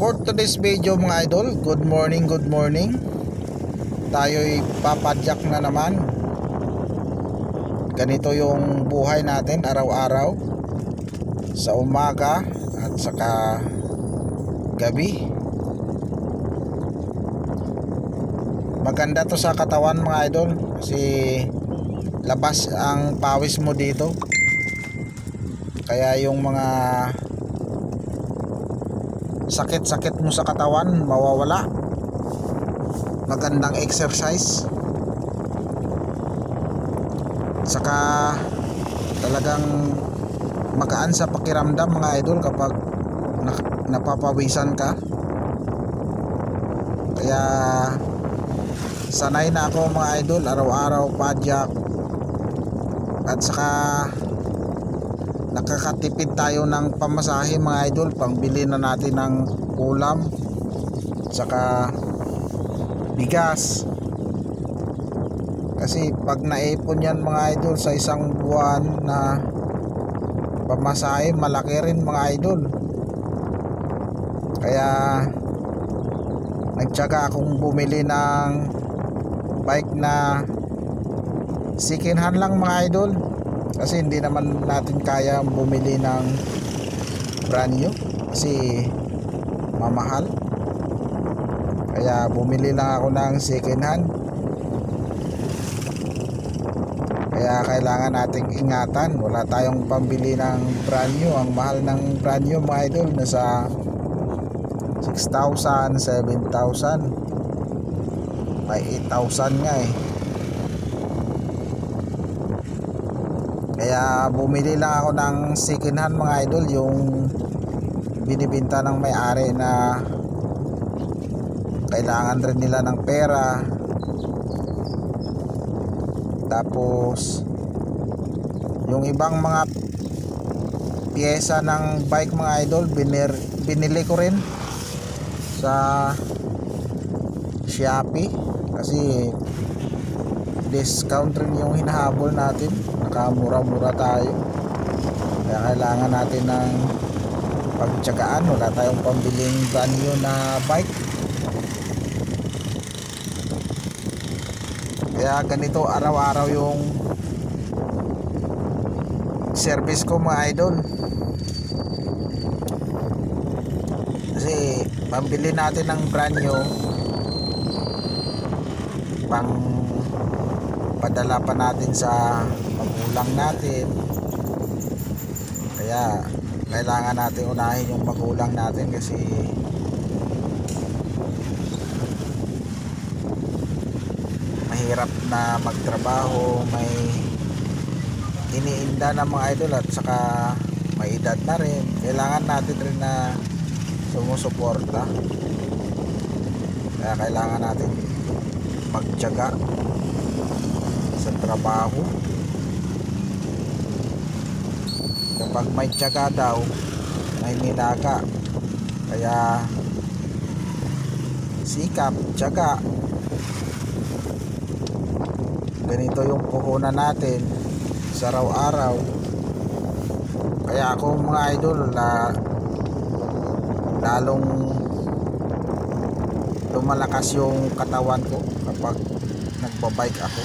For today's video mga idol, good morning, good morning. Tayo'y papadyak na naman. Ganito yung buhay natin araw-araw. Sa umaga at saka gabi. Maganda to sa katawan mga idol kasi labas ang pawis mo dito. Kaya yung mga sakit-sakit mo sa katawan mawawala. Magandang exercise. Saka talagang magaan sa pakiramdam mga idol kapag napapawisan ka. Kaya sanay na ako mga idol. Araw-araw padyak. At saka nakakatipid tayo ng pamasahe mga idol. Pangbili na natin ng ulam saka bigas. Kasi pag naipon yan mga idol sa isang buwan na pamasahe malaki rin mga idol. Kaya nagtyaga akong bumili ng bike na second hand lang mga idol kasi hindi naman natin kaya bumili ng brand new. Kasi mamahal. Kaya bumili lang ako ng second hand. Kaya kailangan nating ingatan. Wala tayong pambili ng brand new. Ang mahal ng brand new mga idol nasa 6,000 7,000 may 8,000 nga eh kaya bumili lang ako ng second hand mga idol yung binibinta ng may-ari na kailangan rin nila ng pera. Tapos yung ibang mga pyesa ng bike mga idol binir, binili ko rin sa Shopee. Kasi discount rin yung hinahabol natin. Nakamura-mura tayo. Kaya kailangan natin ng pagtsagaan. Wala tayong pambiling brand new na bike. Kaya ganito araw-araw yung service ko mga idol. Kasi pambili natin ng brand new pang padala pa natin sa magulang natin. Kaya kailangan natin unahin yung magulang natin kasi mahirap na magtrabaho may iniinda ng mga idol at saka may edad na rin. Kailangan natin rin na sumusuporta. Kaya kailangan natin magtyaga sa trabaho. Kapag may tyaga daw may nilaga. Kaya sikap tyaga ganito yung puhunan natin sa araw-araw. Kaya ako mga idol na lalong lumalakas yung katawan ko kapag nagbabike ako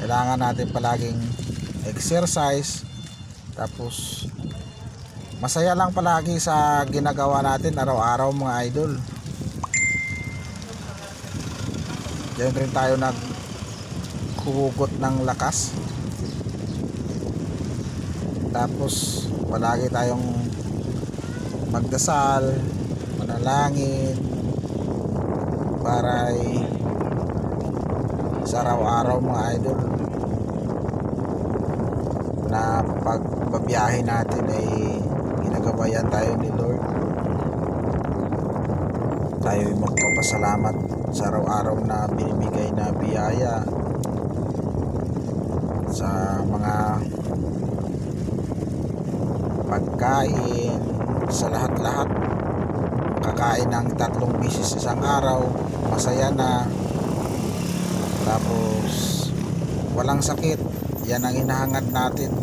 kailangan natin palaging exercise. Tapos masaya lang palagi sa ginagawa natin araw-araw mga idol. Diyan rin tayo nag hugot ng lakas. Tapos palagi tayong magdasal manalangin para ay sa araw-araw mga idol. Na pagbabiyahe natin ay ginagabayan tayo ni Lord. Tayo ay magpapasalamat sa araw-araw na binibigay na biyaya sa mga pagkain sa lahat-lahat. Kakain ng tatlong bisis isang araw masaya na tapos walang sakit. Yan ang hinahangad natin.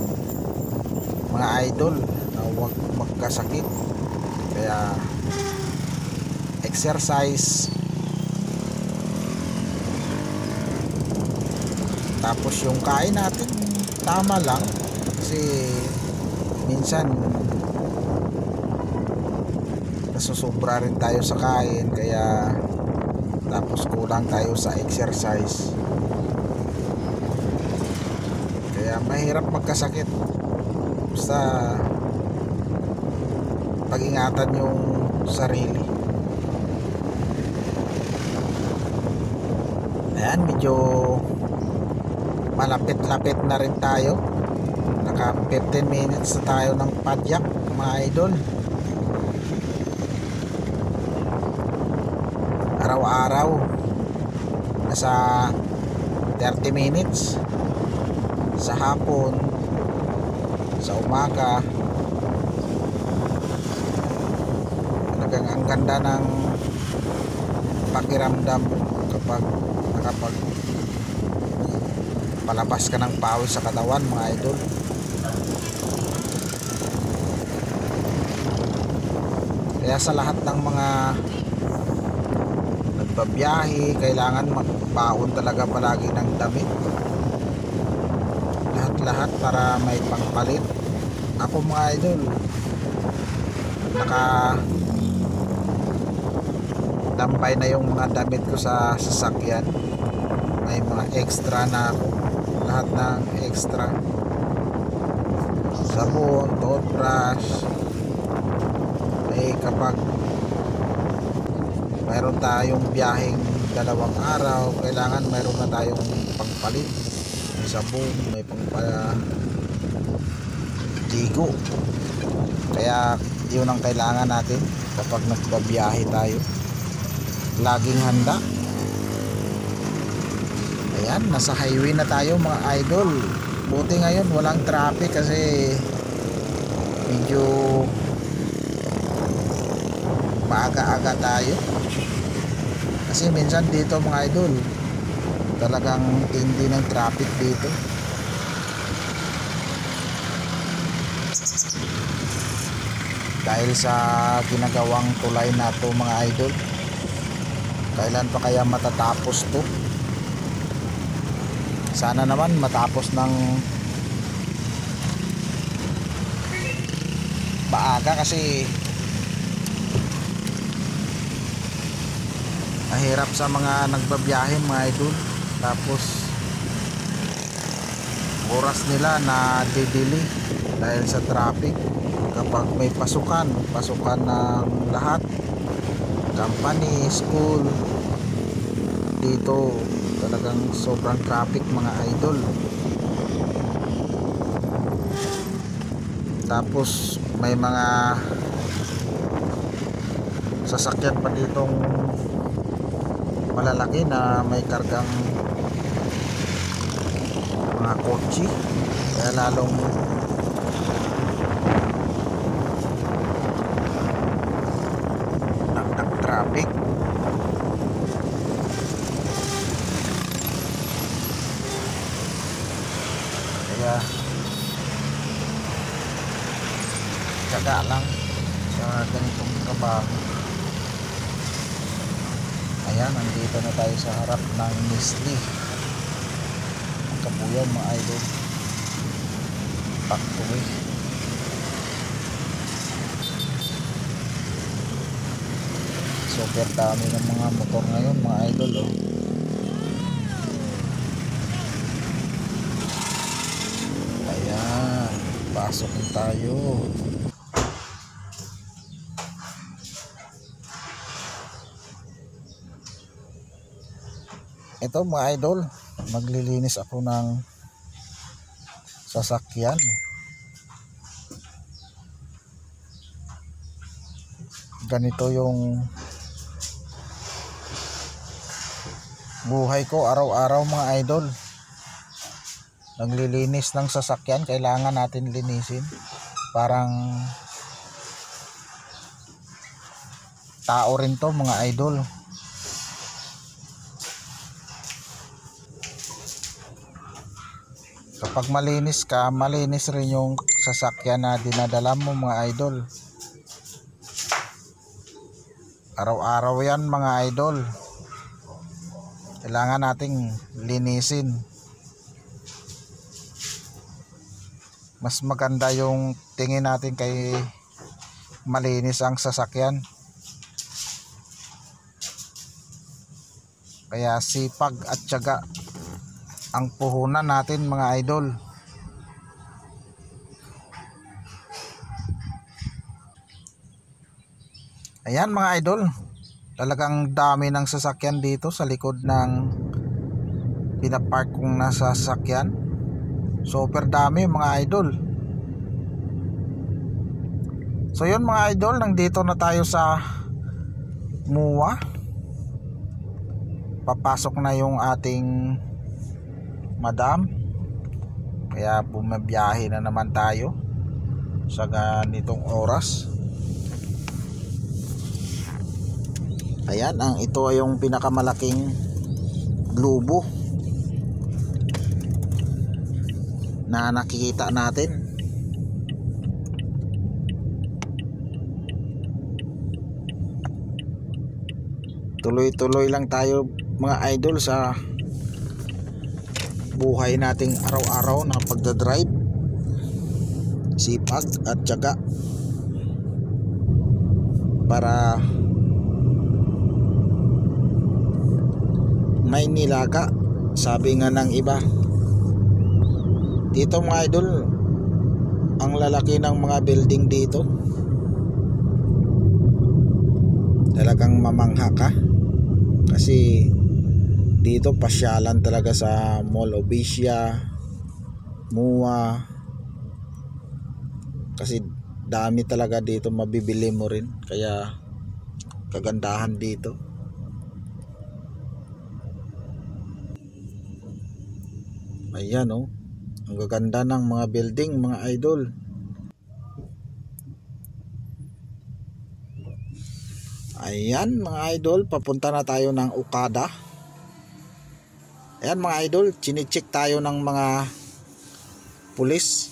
Mga idol na huwag magkasakit. Kaya exercise. Tapos yung kain natin tama lang. Kasi minsan nasusobra rin tayo sa kain. Kaya tapos kulang tayo sa exercise. Kaya mahirap magkasakit. Basta pag-ingatan yung sarili. Ayan medyo malapit-lapit na rin tayo. Naka 15 minutes na tayo ng padyak mga idol araw-araw. Nasa 30 minutes. Sa hapon. Sa umaga. Talagang ang ganda ng pakiramdam kapag nakapag palabas ka ng pawis sa katawan mga idol. Kaya sa lahat ng mga nagbabiyahe kailangan magbaon talaga palagi ng damit. Lahat lahat para may pangpalit. Ako mga idol naka tambay na yung mga damit ko sa sasakyan. May mga extra na ako. Lahat ng extra. Sabon, toothbrush. Eh kapag mayroon tayong biyaheng dalawang araw. Kailangan mayroon na tayong pangpalit. May sabon, may pangpala digo kaya yun ang kailangan natin kapag nagbabiyahe tayo. Laging handa. Ayan nasa highway na tayo mga idol. Buti ngayon walang traffic kasi medyo maaga-aga tayo. Kasi minsan dito mga idol talagang tindi ng traffic dito. Dahil sa ginagawang tulay na to mga idol kailan pa kaya matatapos to? Sana naman matapos ng maaga kasi mahirap sa mga nagbabiyahe mga idol. Tapos oras nila na didili dahil sa traffic. Kapag may pasukan pasukan ng lahat. Company, school. Dito talagang sobrang traffic mga idol. Tapos may mga sasakyan pa ditong malalaki na may kargang mga kotse. Kaya lalong nakdak traffic kaya tsaga lang sa ganitong trabaho ayan nandito na tayo sa harap ng Nestle ang kabuyan mga idol. Factory super dami ng mga motor ngayon mga idol oh. ayan pasok tayo ito mga idol. Maglilinis ako ng sasakyan. Ganito yung buhay ko araw-araw mga idol. Naglilinis ng sasakyan kailangan natin linisin. Parang tao rin to mga idol kapag malinis ka malinis rin yung sasakyan na dinadala mo mga idol. Araw-araw yan mga idol. Kailangan nating linisin. Mas maganda yung tingin natin kay malinis ang sasakyan. Kaya sipag at tiyaga ang puhunan natin mga idol. Ayan mga idol. Talagang dami ng sasakyan dito sa likod ng pinapark kong nasa sasakyan. Super dami mga idol. So yun mga idol nandito na tayo sa MUA. Papasok na yung ating madam. Kaya bumabiyahe na naman tayo sa ganitong oras. Ayan ang ito ay yung pinakamalaking globo na nakikita natin. Tuloy-tuloy lang tayo mga idol sa buhay nating araw-araw na pagdadrive sipag at tiyaga para may nilaga sabi nga ng iba. Dito mga idol ang lalaki ng mga building dito talagang mamangha ka kasi dito pasyalan talaga sa Mall. Of Asia MUA. Kasi dami talaga dito mabibili mo rin. Kaya kagandahan dito. Ayan oh. Ang gaganda ng mga building mga idol. Ayan mga idol. Papunta na tayo ng Okada ayan mga idol chinecheck tayo ng mga pulis.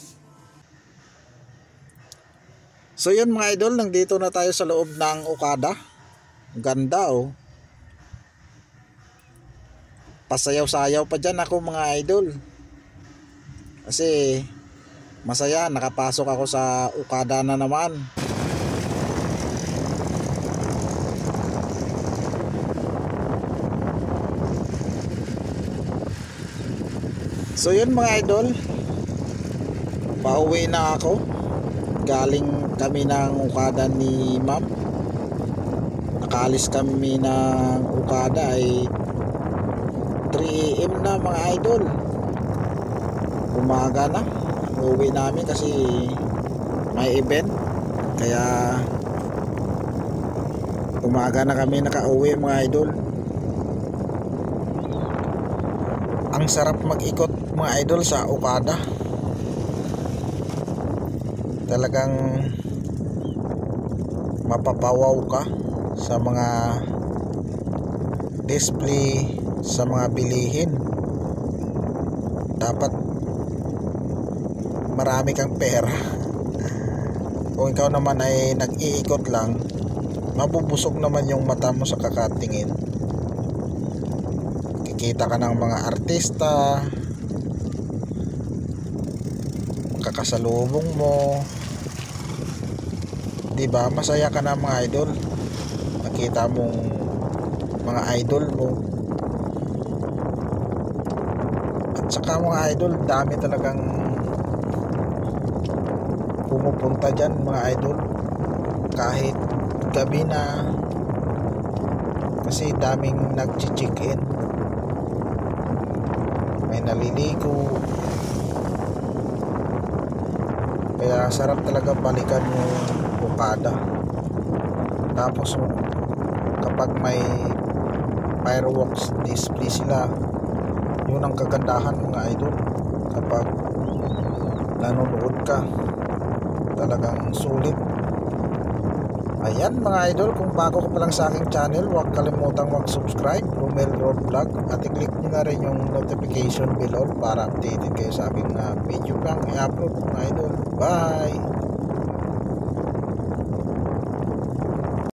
So yun mga idol nandito na tayo sa loob ng Okada. Ganda oh. Pasayaw-sayaw pa dyan ako mga idol. Kasi masaya nakapasok ako sa Okada na naman So yun mga idol. Pauwi na ako. Galing kami ng Okada ni ma'am. Nakalis kami ng Okada ay 3am na mga idol. Umaga na. Uwi namin kasi may event. Kaya Umaga na kami nakauwi mga idol. Ang sarap mag-ikot mga idol sa Okada. Talagang mapapawaw ka sa mga display sa mga bilihin. Dapat marami kang pera. Kung ikaw naman ay nag-iikot lang mabubusog naman yung mata mo sa kakatingin. Kikita ka ng mga artista kakasalubong mo. Di ba masaya ka na mga idol. Nakita mong mga idol mo. At saka mga idol dami talagang pumupunta dyan mga idol. Kahit gabi na. Kasi daming nag-check in. May naliligo kaya sarap talaga balikan yung Okada tapos kapag may fireworks display sila yun ang kagandahan mga idol. Kapag nanonood ka talagang sulit ayan mga idol kung bago ka pa lang sa aking channel huwag kalimutang mag subscribe Romel Road Vlog. At i-click nyo na rin yung notification bell para updated kayo sa aking uh, video pang i-upload mga idol. Bye